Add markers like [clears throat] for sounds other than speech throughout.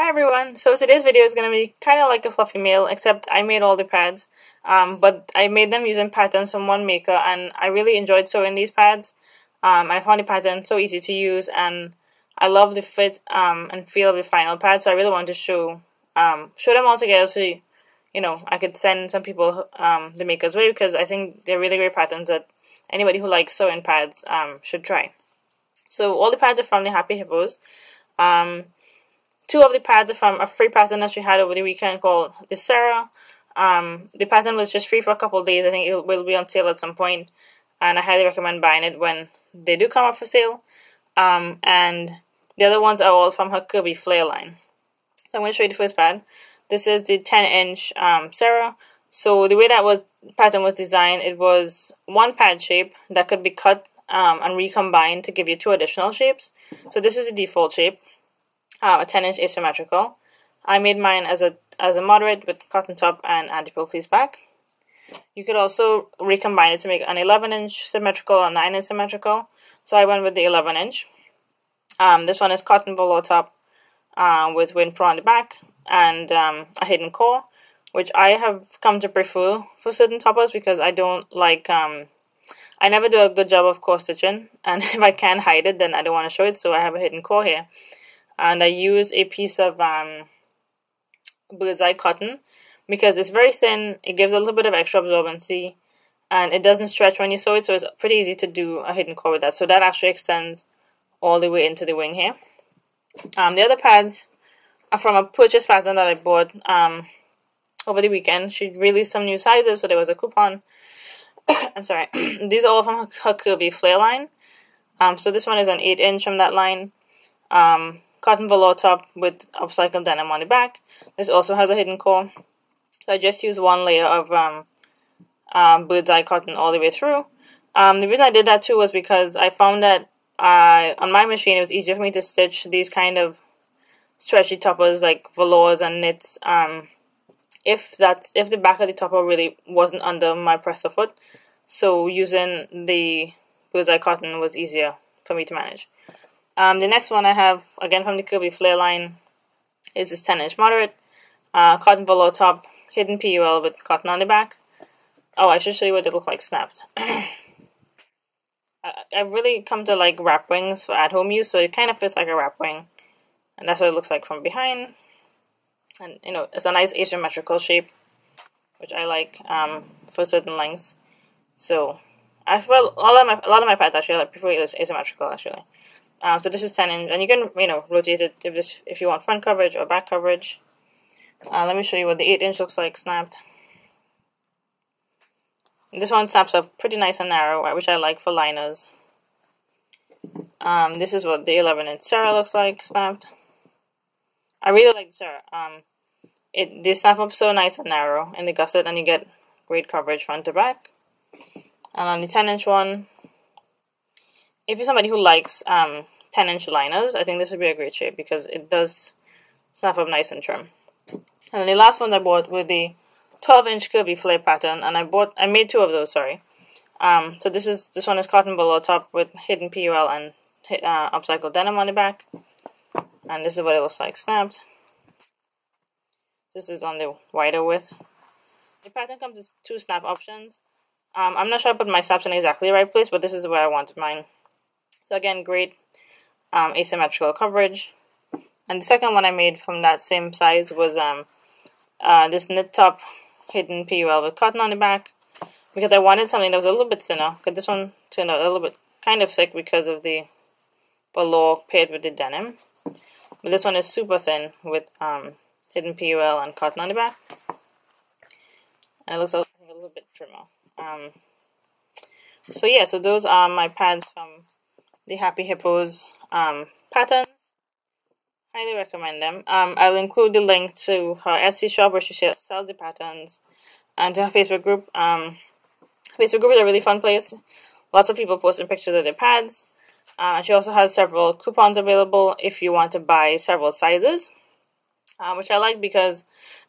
Hi everyone, so today's video is going to be kind of like a fluffy mail except I made all the pads um, but I made them using patterns from one maker and I really enjoyed sewing these pads. Um, I found the pattern so easy to use and I love the fit um, and feel of the final pad so I really wanted to show um, show them all together so you, you know I could send some people um, the maker's way because I think they're really great patterns that anybody who likes sewing pads um, should try. So all the pads are from the Happy Hippos. Um, Two of the pads are from a free pattern that she had over the weekend called the Sarah. Um, the pattern was just free for a couple days. I think it will be on sale at some point, and I highly recommend buying it when they do come up for sale. Um, and the other ones are all from her Curvy Flare line. So I'm going to show you the first pad. This is the 10 inch um, Sarah. So the way that was pattern was designed, it was one pad shape that could be cut um, and recombined to give you two additional shapes. So this is the default shape uh, a 10 inch asymmetrical. I made mine as a as a moderate with cotton top and anti-pill fleece back. You could also recombine it to make an 11 inch symmetrical or 9 inch symmetrical. So I went with the 11 inch. Um, this one is cotton velour top uh, with Windpro on the back and um, a hidden core, which I have come to prefer for certain toppers because I don't like. Um, I never do a good job of core stitching, and [laughs] if I can hide it, then I don't want to show it. So I have a hidden core here and I use a piece of um, bird's eye cotton because it's very thin. It gives a little bit of extra absorbency and it doesn't stretch when you sew it, so it's pretty easy to do a hidden core with that. So that actually extends all the way into the wing here. Um, the other pads are from a purchase pattern that I bought um, over the weekend. She released some new sizes, so there was a coupon. [coughs] I'm sorry. [coughs] These are all from her, her Curvy Flare line. Um, so this one is an 8 inch from that line. Um, cotton velour top with upcycled denim on the back. This also has a hidden core. So I just used one layer of um, um, bird's eye cotton all the way through. Um, the reason I did that too was because I found that I, on my machine it was easier for me to stitch these kind of stretchy toppers like velours and knits um, if that if the back of the topper really wasn't under my presser foot. So using the bird's eye cotton was easier for me to manage. Um, the next one I have, again from the Curvy Flare line, is this 10 inch moderate. Uh, cotton velour top, hidden PUL with cotton on the back. Oh, I should show you what it looks like snapped. [clears throat] I, I really come to like wrap wings for at home use, so it kind of fits like a wrap wing. And that's what it looks like from behind. And you know, it's a nice asymmetrical shape, which I like um, for certain lengths. So I feel all of my a lot of my pads actually I prefer asymmetrical actually. Um, so this is 10 inch, and you can you know rotate it if this if you want front coverage or back coverage. Uh, let me show you what the 8 inch looks like snapped. This one snaps up pretty nice and narrow, uh, which I like for liners. Um, this is what the 11 inch Sarah looks like snapped. I really like Sarah. Um, it they snap up so nice and narrow in the gusset, and you get great coverage front to back. And on the 10 inch one, if you're somebody who likes um, 10 inch liners, I think this would be a great shape because it does snap up nice and trim. And the last one I bought were the 12 inch curvy flare pattern, and I bought I made two of those. Sorry. Um, so this is this one is cotton velour top with hidden PUL and uh, upcycled denim on the back, and this is what it looks like snapped. This is on the wider width. The pattern comes with two snap options. Um, I'm not sure I put my snaps in exactly the right place, but this is where I wanted mine. So again, great um, asymmetrical coverage. And the second one I made from that same size was um, uh, this knit top hidden PUL with cotton on the back because I wanted something that was a little bit thinner because this one turned out a little bit kind of thick because of the velour paired with the denim. But this one is super thin with um, hidden PUL and cotton on the back. And it looks a, little bit trimmer. Um, so yeah, so those are my pads from the Happy Hippos um, patterns. Highly recommend them. Um, I'll include the link to her Etsy shop where she sells the patterns and to her Facebook group. Um, Facebook group is a really fun place. Lots of people posting pictures of their pads. Uh, she also has several coupons available if you want to buy several sizes, uh, which I like because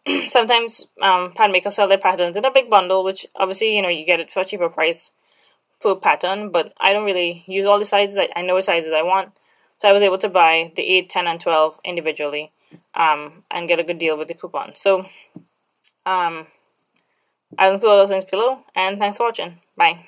[clears throat] sometimes um, pad makers sell their patterns in a big bundle, which obviously you know you get it for a cheaper price to a pattern, but I don't really use all the sizes. I, I know what sizes I want. So I was able to buy the 8, 10, and 12 individually um, and get a good deal with the coupon. So um, I'll include all those things below, and thanks for watching. Bye.